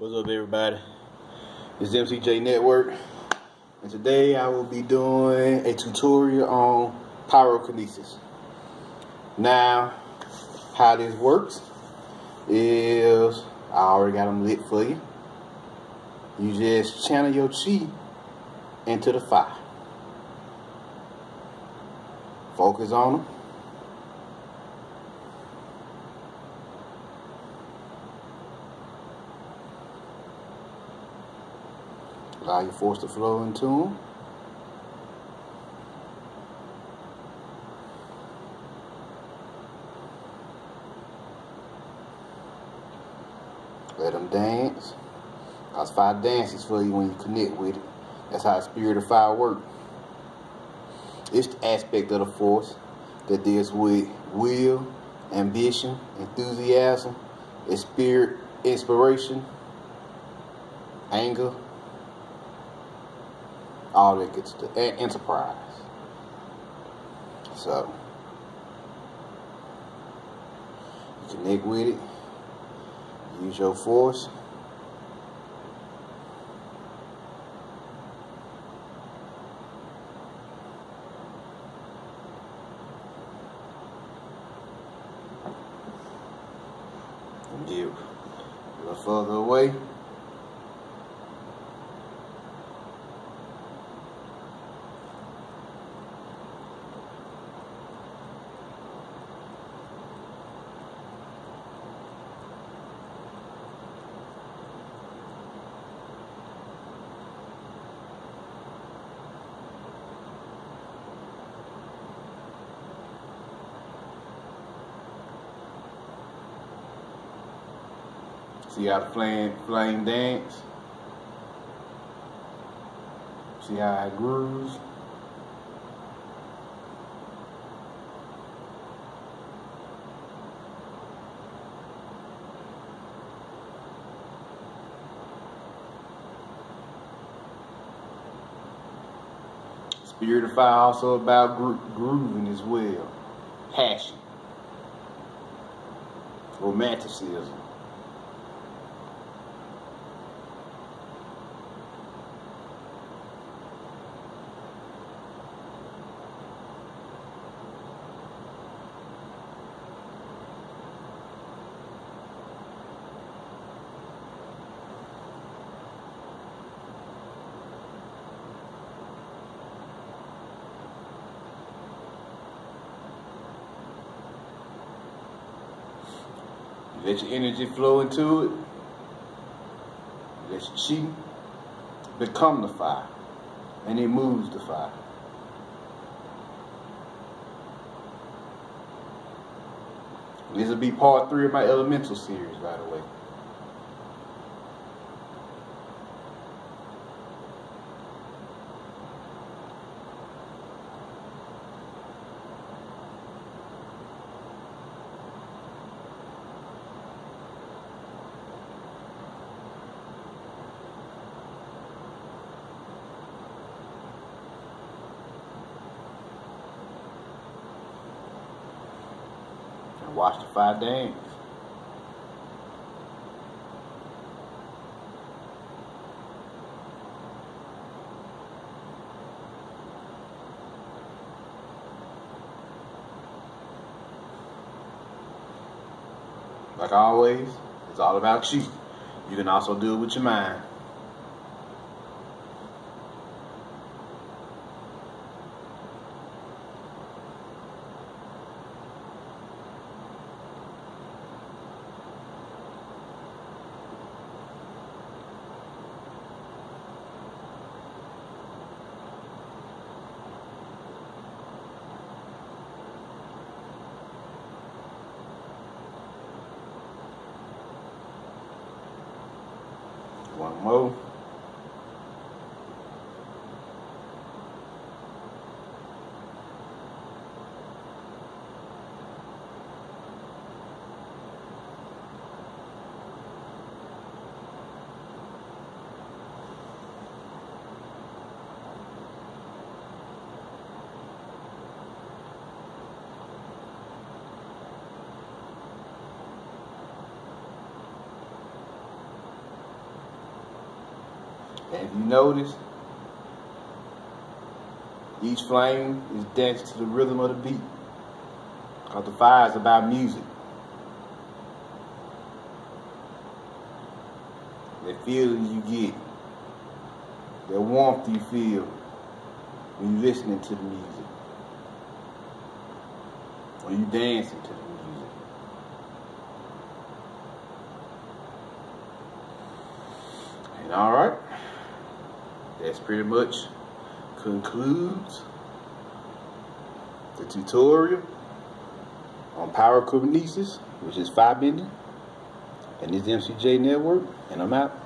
What's up, everybody? It's MCJ Network, and today I will be doing a tutorial on pyrokinesis. Now, how this works is I already got them lit for you. You just channel your chi into the fire. Focus on them. Allow your force to flow into them. Let them dance. Cause five dances for you when you connect with it. That's how spirit of fire works. It's the aspect of the force that deals with will, ambition, enthusiasm, spirit, inspiration, anger, all that gets to enterprise. So you connect with it, use your force. And a little further away. See how flame, flame dance? See how it grooves? Spirit of fire also about gro grooving as well. Passion. Romanticism. Let your energy flow into it. Let your chi become the fire. And it moves the fire. This will be part three of my elemental series, by the way. And watch the five dance. Like always, it's all about you. You can also do it with your mind. One if you notice, each flame is dancing to the rhythm of the beat. Cause the fire is about music. The feeling you get, the warmth you feel when you're listening to the music, when you're dancing to the music. And all right, that's pretty much concludes the tutorial on pyrokinesis, which is firebending, and this MCJ network, and I'm out.